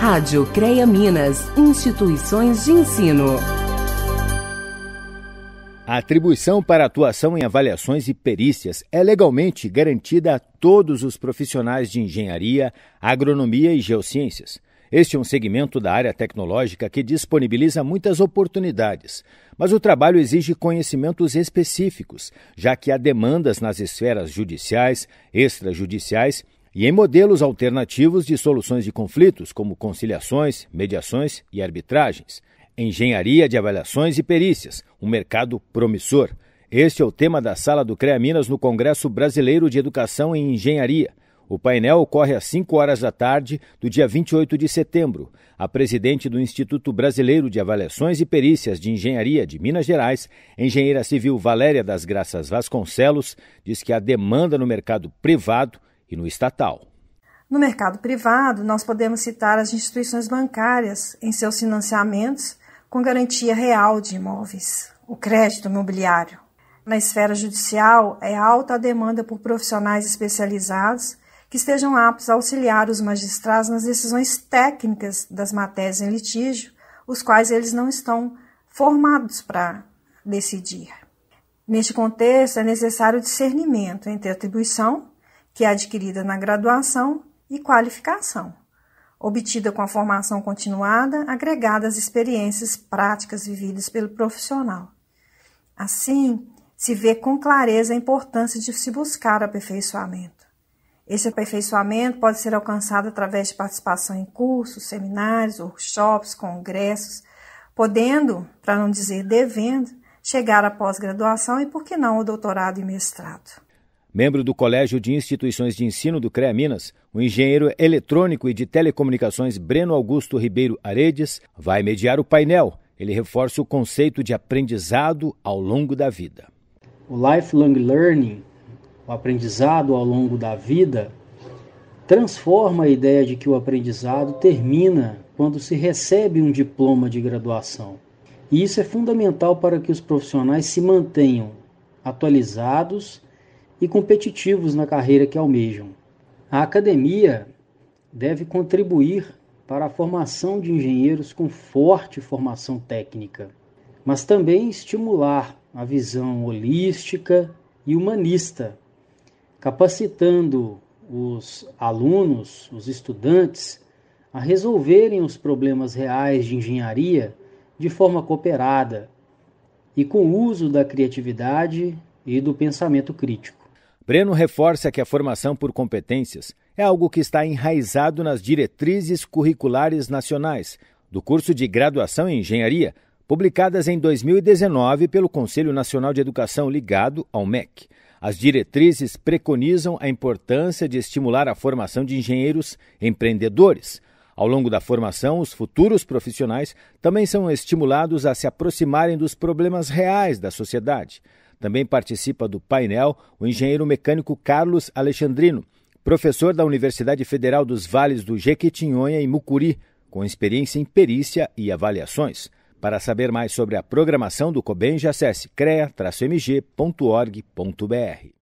Rádio CREA Minas, Instituições de Ensino. A atribuição para atuação em avaliações e perícias é legalmente garantida a todos os profissionais de engenharia, agronomia e geociências. Este é um segmento da área tecnológica que disponibiliza muitas oportunidades, mas o trabalho exige conhecimentos específicos, já que há demandas nas esferas judiciais, extrajudiciais e em modelos alternativos de soluções de conflitos, como conciliações, mediações e arbitragens. Engenharia de avaliações e perícias, um mercado promissor. Este é o tema da sala do CREA Minas no Congresso Brasileiro de Educação em Engenharia. O painel ocorre às 5 horas da tarde do dia 28 de setembro. A presidente do Instituto Brasileiro de Avaliações e Perícias de Engenharia de Minas Gerais, engenheira civil Valéria das Graças Vasconcelos, diz que a demanda no mercado privado e no estatal. No mercado privado, nós podemos citar as instituições bancárias em seus financiamentos com garantia real de imóveis, o crédito imobiliário. Na esfera judicial, é alta a demanda por profissionais especializados que estejam aptos a auxiliar os magistrados nas decisões técnicas das matérias em litígio, os quais eles não estão formados para decidir. Neste contexto, é necessário discernimento entre atribuição que é adquirida na graduação, e qualificação, obtida com a formação continuada, agregada às experiências práticas vividas pelo profissional. Assim, se vê com clareza a importância de se buscar aperfeiçoamento. Esse aperfeiçoamento pode ser alcançado através de participação em cursos, seminários, workshops, congressos, podendo, para não dizer devendo, chegar à pós-graduação e, por que não, ao doutorado e mestrado. Membro do Colégio de Instituições de Ensino do CREA Minas, o engenheiro eletrônico e de telecomunicações Breno Augusto Ribeiro Aredes vai mediar o painel. Ele reforça o conceito de aprendizado ao longo da vida. O lifelong learning, o aprendizado ao longo da vida, transforma a ideia de que o aprendizado termina quando se recebe um diploma de graduação. E isso é fundamental para que os profissionais se mantenham atualizados e competitivos na carreira que almejam. A academia deve contribuir para a formação de engenheiros com forte formação técnica, mas também estimular a visão holística e humanista, capacitando os alunos, os estudantes, a resolverem os problemas reais de engenharia de forma cooperada e com o uso da criatividade e do pensamento crítico. Breno reforça que a formação por competências é algo que está enraizado nas diretrizes curriculares nacionais do curso de graduação em engenharia, publicadas em 2019 pelo Conselho Nacional de Educação ligado ao MEC. As diretrizes preconizam a importância de estimular a formação de engenheiros empreendedores. Ao longo da formação, os futuros profissionais também são estimulados a se aproximarem dos problemas reais da sociedade. Também participa do painel o engenheiro mecânico Carlos Alexandrino, professor da Universidade Federal dos Vales do Jequitinhonha e Mucuri, com experiência em perícia e avaliações. Para saber mais sobre a programação do COBENJ, acesse crea-mg.org.br.